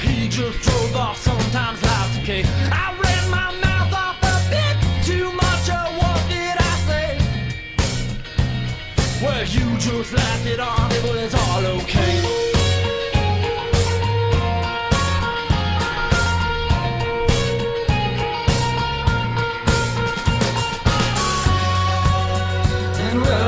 he just drove off sometimes life's okay I ran my mouth off a bit too much or what did I say well you just laughed it off it it's all okay love.